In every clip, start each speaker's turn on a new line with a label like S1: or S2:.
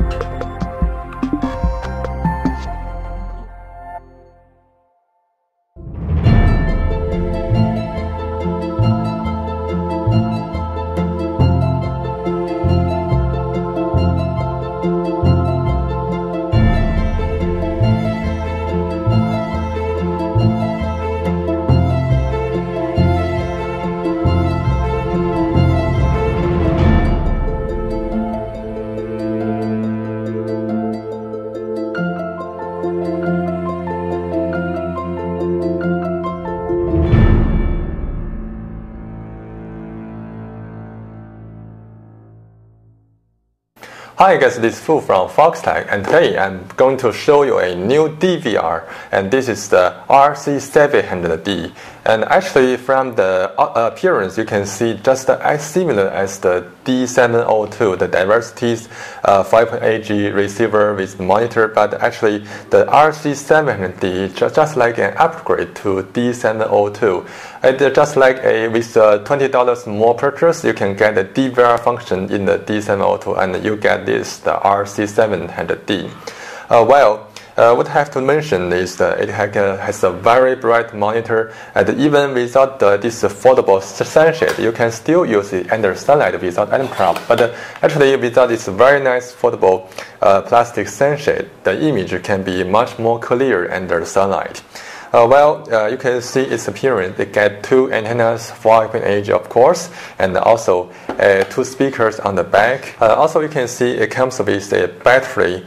S1: you Hi guys, this is Fu from Foxtech and today I'm going to show you a new DVR and this is the RC700D and actually from the uh, appearance you can see just as similar as the D702, the Diversity's uh, 5.8G receiver with monitor but actually the RC700D just, just like an upgrade to D702 and just like a with a $20 more purchase you can get the DVR function in the D702 and you get this the RC700D. Uh, well, uh, what I have to mention is that it has a very bright monitor, and even without this foldable sunshade, you can still use it under sunlight without any problem. But uh, actually, without this very nice foldable uh, plastic sunshade, the image can be much more clear under sunlight. Uh, well, uh, you can see its appearance. They get two antennas, 5.8 of course, and also uh, two speakers on the back. Uh, also, you can see it comes with a battery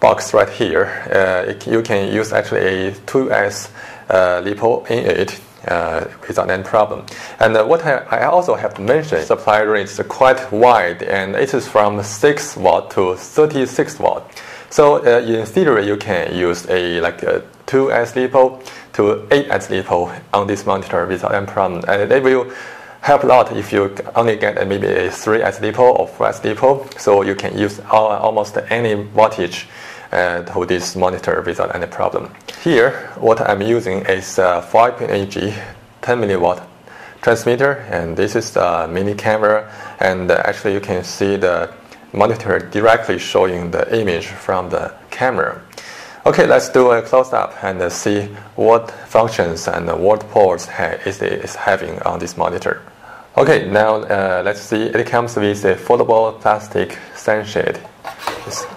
S1: box right here. Uh, it, you can use actually a 2S uh, LiPo in it uh, without any problem. And uh, what I, I, also have to mention, supply range is quite wide, and it is from 6 watt to 36 watt. So uh, in theory, you can use a like a 2S LiPo to 8S LiPo on this monitor without any problem. And it will help a lot if you only get maybe a 3S LiPo or 4S LiPo, so you can use almost any voltage uh, hold this monitor without any problem. Here, what I'm using is a 5.8G 10 milliwatt transmitter, and this is the mini camera, and actually you can see the monitor directly showing the image from the camera. Okay, let's do a close-up and see what functions and what ports it is having on this monitor. Okay, now uh, let's see. It comes with a foldable plastic sunshade.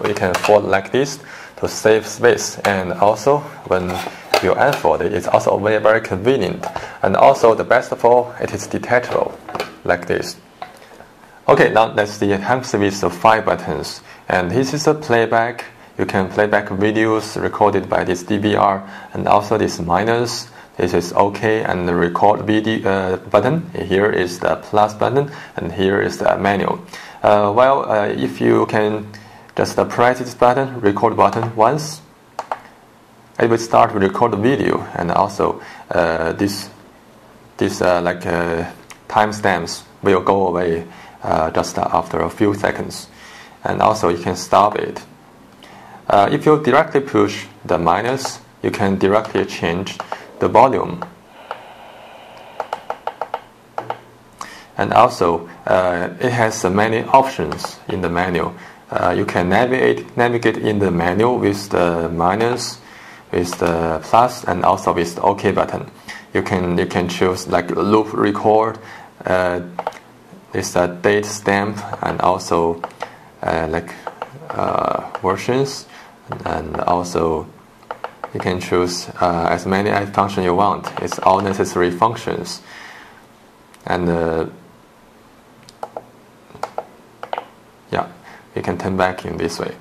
S1: We can fold like this to save space, and also when you unfold it, it's also very very convenient. And also the best of all, it is detachable like this. Okay, now let's see. It comes with five buttons, and this is a playback you can play back videos recorded by this DVR and also this minus. This is OK and the record video uh, button. Here is the plus button and here is the menu. Uh, well, uh, if you can just press this button, record button once, it will start to record the video and also uh, this this uh, like uh, timestamps will go away just after a few seconds and also you can stop it uh, if you directly push the minus, you can directly change the volume. And also, uh, it has many options in the menu. Uh, you can navigate navigate in the menu with the minus, with the plus, and also with the OK button. You can you can choose like loop record, uh, this a date stamp, and also uh, like uh, versions and also you can choose uh, as many functions you want. It's all necessary functions. And uh, yeah, you can turn back in this way.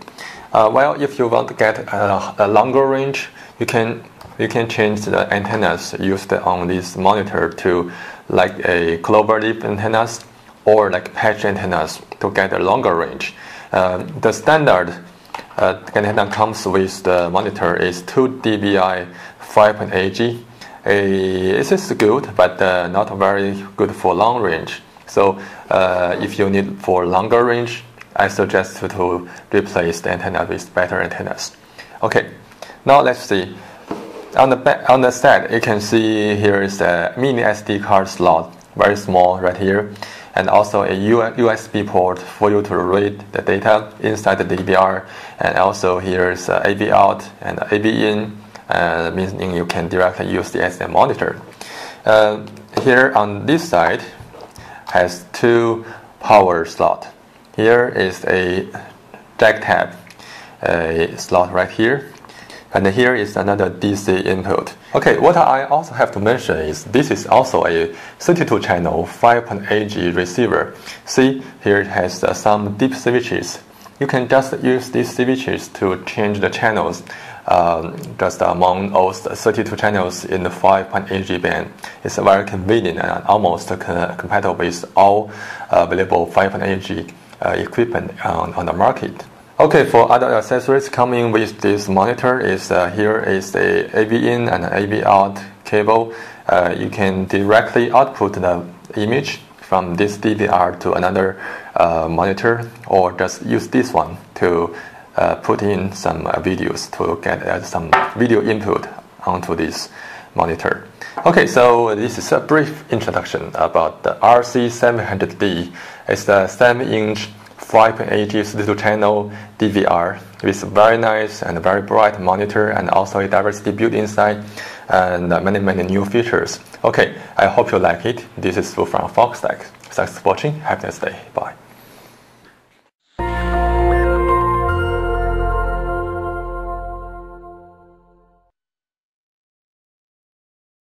S1: Uh, well, if you want to get a, a, longer range, you can you can change the antennas used on this monitor to like a clover leaf antennas or like patch antennas to get a longer range. Uh, the standard uh, antenna comes with the monitor is 2 dBi 5.8G. It is good, but uh, not very good for long range. So uh, if you need for longer range, I suggest to, replace the antenna with better antennas. Okay, now let's see. On the back, on the side, you can see here is a mini SD card slot, very small right here, and also a USB port for you to read the data inside the DVR. And also here's uh, AV out and AV in, uh, meaning you can directly use the SM monitor. Uh, here on this side has two power slot. Here is a jack tab, a slot right here and here is another DC input. Okay, what I also have to mention is this is also a 32 channel 5.8G receiver. See, here it has uh, some DIP switches. You can just use these switches to change the channels um, just among all 32 channels in the 5.8G band. It's very convenient and almost compatible with all available 5.8G uh, equipment on, on the market. Okay, for other accessories coming with this monitor is uh, here is the AV in and AV out cable. Uh, you can directly output the image from this DVR to another uh, monitor or just use this one to uh, put in some uh, videos to get uh, some video input onto this monitor. Okay, so this is a brief introduction about the RC700D. It's a 7-inch 5.8G digital channel DVR with very nice and very bright monitor and also a diversity built inside and many many new features. Okay, I hope you like it. This is Fu from Foxtech. Thanks for watching. Have a nice day. Bye.